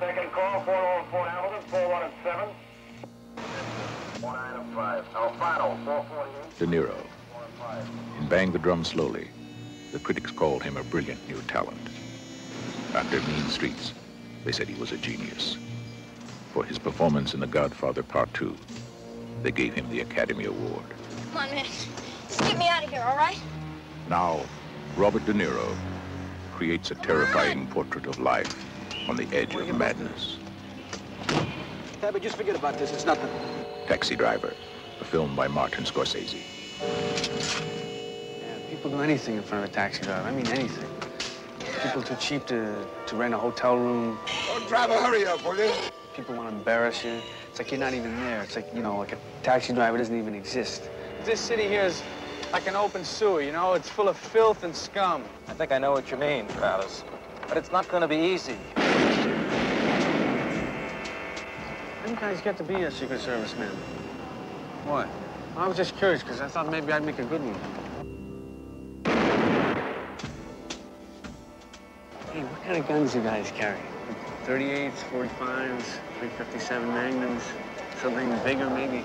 Second call, 401 Fort Hamilton, 417. 195. Alfano, 448. De Niro. In Bang the Drum Slowly, the critics called him a brilliant new talent. After Mean Streets, they said he was a genius. For his performance in The Godfather Part 2, they gave him the Academy Award. Come on, man. Just get me out of here, all right? Now, Robert De Niro creates a terrifying portrait of life on the edge of madness. Yeah, but just forget about this. It's nothing. Taxi Driver, a film by Martin Scorsese. Yeah, people do anything in front of a taxi driver. I mean anything. People too cheap to, to rent a hotel room. Oh, driver, hurry up, will you? People want to embarrass you. It's like you're not even there. It's like, you know, like a taxi driver doesn't even exist. This city here is like an open sewer, you know? It's full of filth and scum. I think I know what you mean, Travis. But it's not going to be easy. How do you guys get to be a Secret Service man? What? I was just curious because I thought maybe I'd make a good one. Hey, what kind of guns do you guys carry? 38s, 45s, 357 Magnums, something bigger maybe?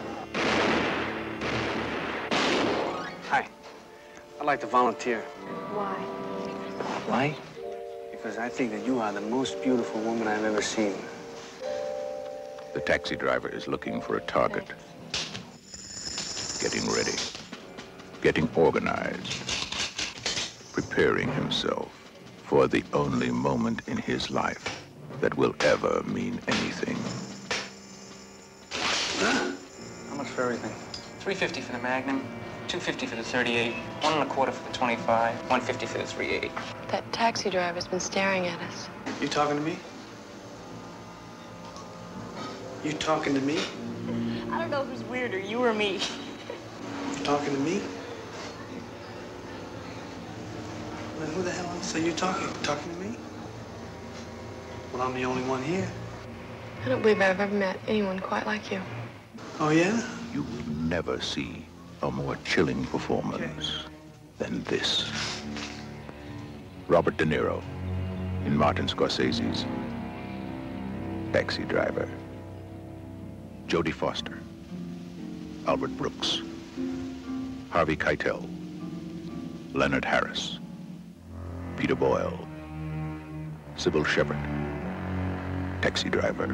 Hi. I'd like to volunteer. Why? Why? Because I think that you are the most beautiful woman I've ever seen. The taxi driver is looking for a target. Getting ready. Getting organized. Preparing himself for the only moment in his life that will ever mean anything. How much for everything? 350 for the Magnum, 250 for the 38, one and a quarter for the 25, 150 for the 38. That taxi driver's been staring at us. You talking to me? You talking to me? I don't know who's weirder, you or me. You talking to me? Then who the hell else are you talking? Talking to me? Well, I'm the only one here. I don't believe I've ever met anyone quite like you. Oh, yeah? You will never see a more chilling performance than this. Robert De Niro in Martin Scorsese's Taxi Driver. Jodie Foster, Albert Brooks, Harvey Keitel, Leonard Harris, Peter Boyle, Cybill Shepherd, Taxi Driver.